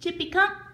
Chippy, come.